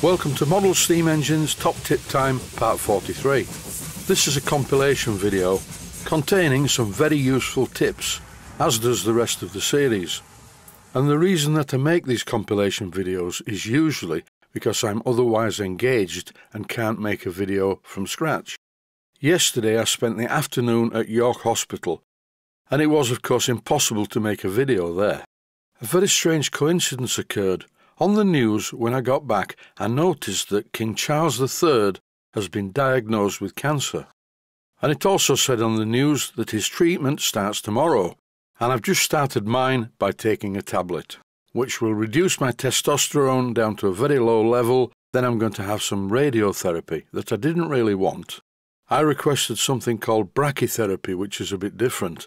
Welcome to Model Steam Engines Top Tip Time Part 43. This is a compilation video containing some very useful tips, as does the rest of the series. And the reason that I make these compilation videos is usually because I'm otherwise engaged and can't make a video from scratch. Yesterday I spent the afternoon at York Hospital and it was of course impossible to make a video there. A very strange coincidence occurred on the news, when I got back, I noticed that King Charles III has been diagnosed with cancer. And it also said on the news that his treatment starts tomorrow, and I've just started mine by taking a tablet, which will reduce my testosterone down to a very low level. Then I'm going to have some radiotherapy that I didn't really want. I requested something called brachytherapy, which is a bit different,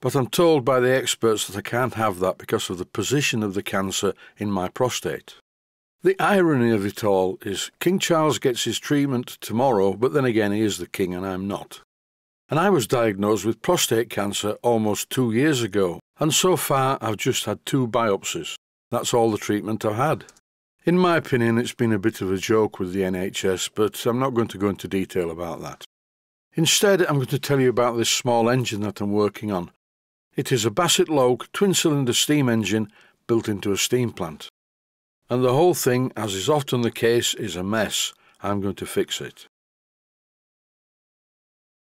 but I'm told by the experts that I can't have that because of the position of the cancer in my prostate. The irony of it all is King Charles gets his treatment tomorrow, but then again he is the king and I'm not. And I was diagnosed with prostate cancer almost two years ago, and so far I've just had two biopsies. That's all the treatment I've had. In my opinion, it's been a bit of a joke with the NHS, but I'm not going to go into detail about that. Instead, I'm going to tell you about this small engine that I'm working on, it is a Bassett Lowke twin-cylinder steam engine built into a steam plant. And the whole thing, as is often the case, is a mess. I'm going to fix it.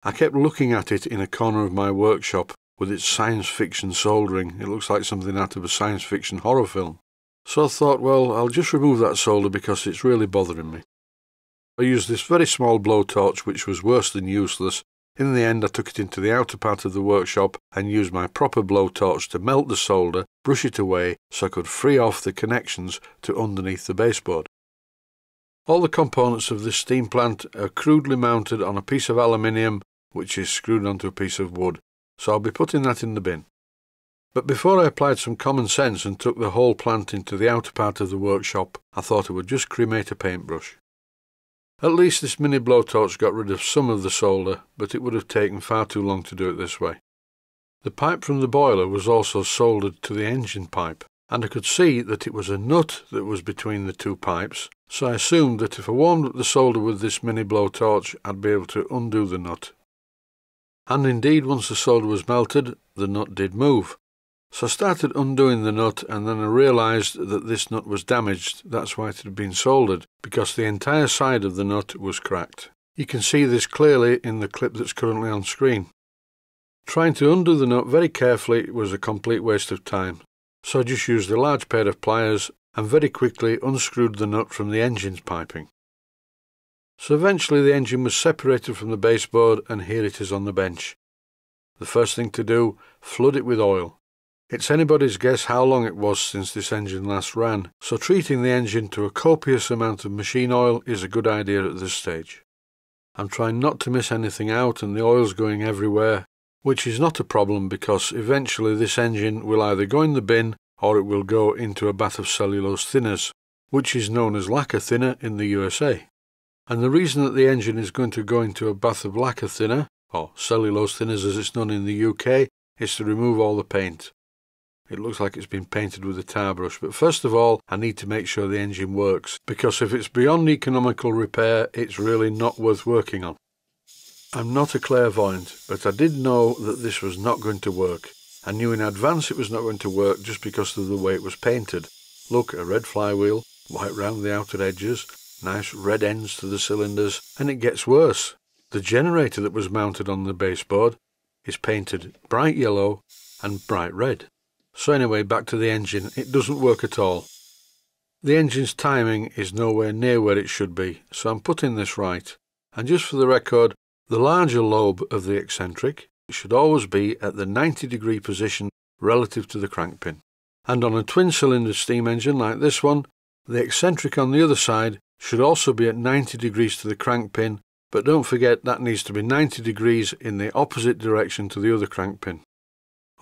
I kept looking at it in a corner of my workshop with its science fiction soldering. It looks like something out of a science fiction horror film. So I thought, well, I'll just remove that solder because it's really bothering me. I used this very small blowtorch, which was worse than useless, in the end, I took it into the outer part of the workshop and used my proper blowtorch to melt the solder, brush it away so I could free off the connections to underneath the baseboard. All the components of this steam plant are crudely mounted on a piece of aluminium which is screwed onto a piece of wood, so I'll be putting that in the bin. But before I applied some common sense and took the whole plant into the outer part of the workshop, I thought I would just cremate a paintbrush. At least this mini blowtorch got rid of some of the solder, but it would have taken far too long to do it this way. The pipe from the boiler was also soldered to the engine pipe, and I could see that it was a nut that was between the two pipes, so I assumed that if I warmed up the solder with this mini blowtorch, I'd be able to undo the nut. And indeed, once the solder was melted, the nut did move, so I started undoing the nut and then I realised that this nut was damaged, that's why it had been soldered, because the entire side of the nut was cracked. You can see this clearly in the clip that's currently on screen. Trying to undo the nut very carefully was a complete waste of time, so I just used a large pair of pliers and very quickly unscrewed the nut from the engine's piping. So eventually the engine was separated from the baseboard and here it is on the bench. The first thing to do, flood it with oil. It's anybody's guess how long it was since this engine last ran, so treating the engine to a copious amount of machine oil is a good idea at this stage. I'm trying not to miss anything out and the oil's going everywhere, which is not a problem because eventually this engine will either go in the bin or it will go into a bath of cellulose thinners, which is known as lacquer thinner in the USA. And the reason that the engine is going to go into a bath of lacquer thinner, or cellulose thinners as it's known in the UK, is to remove all the paint. It looks like it's been painted with a tar brush, but first of all, I need to make sure the engine works, because if it's beyond economical repair, it's really not worth working on. I'm not a clairvoyant, but I did know that this was not going to work. I knew in advance it was not going to work just because of the way it was painted. Look, a red flywheel, white round the outer edges, nice red ends to the cylinders, and it gets worse. The generator that was mounted on the baseboard is painted bright yellow and bright red. So anyway, back to the engine. It doesn't work at all. The engine's timing is nowhere near where it should be, so I'm putting this right. And just for the record, the larger lobe of the eccentric should always be at the 90 degree position relative to the crank pin. And on a twin cylinder steam engine like this one, the eccentric on the other side should also be at 90 degrees to the crank pin, but don't forget that needs to be 90 degrees in the opposite direction to the other crank pin.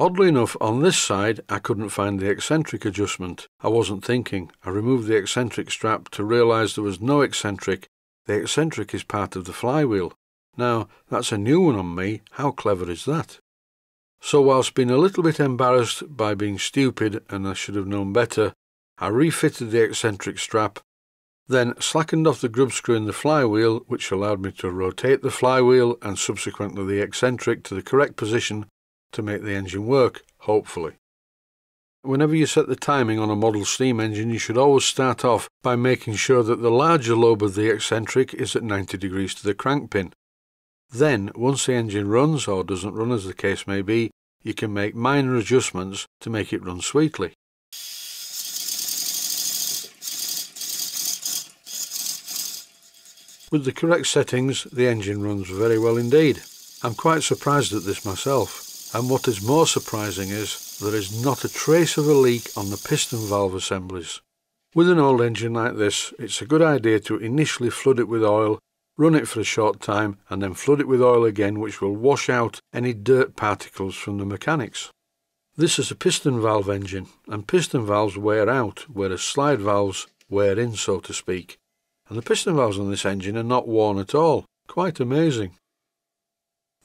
Oddly enough, on this side, I couldn't find the eccentric adjustment. I wasn't thinking. I removed the eccentric strap to realise there was no eccentric. The eccentric is part of the flywheel. Now, that's a new one on me. How clever is that? So, whilst being a little bit embarrassed by being stupid and I should have known better, I refitted the eccentric strap then slackened off the grub screw in the flywheel, which allowed me to rotate the flywheel and subsequently the eccentric to the correct position to make the engine work, hopefully. Whenever you set the timing on a model steam engine, you should always start off by making sure that the larger lobe of the eccentric is at 90 degrees to the crank pin. Then, once the engine runs, or doesn't run as the case may be, you can make minor adjustments to make it run sweetly. With the correct settings, the engine runs very well indeed. I'm quite surprised at this myself, and what is more surprising is there is not a trace of a leak on the piston valve assemblies. With an old engine like this, it's a good idea to initially flood it with oil, run it for a short time, and then flood it with oil again which will wash out any dirt particles from the mechanics. This is a piston valve engine, and piston valves wear out, whereas slide valves wear in, so to speak and the piston valves on this engine are not worn at all. Quite amazing.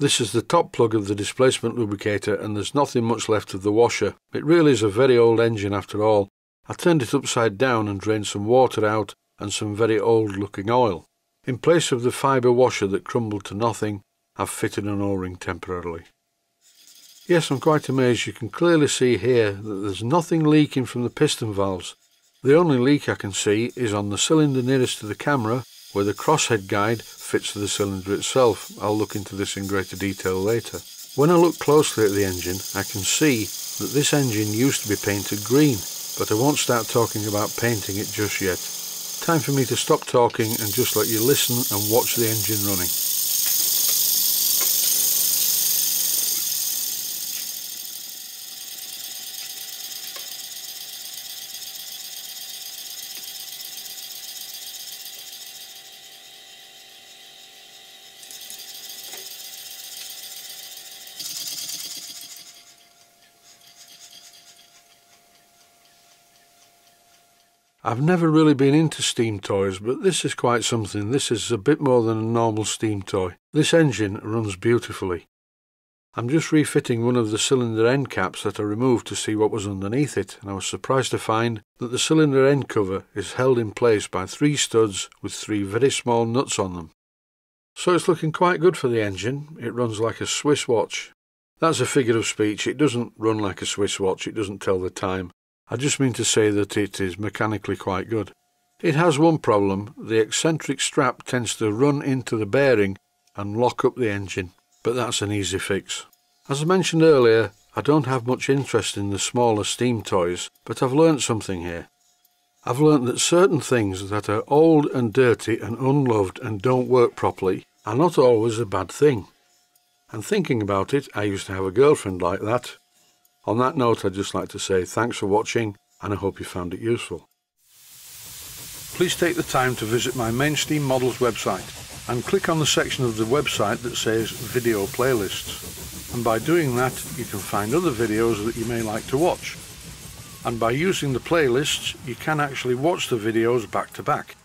This is the top plug of the displacement lubricator and there's nothing much left of the washer. It really is a very old engine after all. I turned it upside down and drained some water out and some very old looking oil. In place of the fibre washer that crumbled to nothing, I've fitted an O-ring temporarily. Yes, I'm quite amazed. You can clearly see here that there's nothing leaking from the piston valves. The only leak I can see is on the cylinder nearest to the camera where the crosshead guide fits to the cylinder itself. I'll look into this in greater detail later. When I look closely at the engine I can see that this engine used to be painted green but I won't start talking about painting it just yet. Time for me to stop talking and just let you listen and watch the engine running. I've never really been into steam toys, but this is quite something. This is a bit more than a normal steam toy. This engine runs beautifully. I'm just refitting one of the cylinder end caps that I removed to see what was underneath it, and I was surprised to find that the cylinder end cover is held in place by three studs with three very small nuts on them. So it's looking quite good for the engine. It runs like a Swiss watch. That's a figure of speech. It doesn't run like a Swiss watch. It doesn't tell the time. I just mean to say that it is mechanically quite good. It has one problem, the eccentric strap tends to run into the bearing and lock up the engine, but that's an easy fix. As I mentioned earlier, I don't have much interest in the smaller steam toys, but I've learnt something here. I've learnt that certain things that are old and dirty and unloved and don't work properly are not always a bad thing. And thinking about it, I used to have a girlfriend like that, on that note, I'd just like to say thanks for watching and I hope you found it useful. Please take the time to visit my Mainsteam Models website and click on the section of the website that says Video Playlists. And by doing that, you can find other videos that you may like to watch. And by using the playlists, you can actually watch the videos back to back.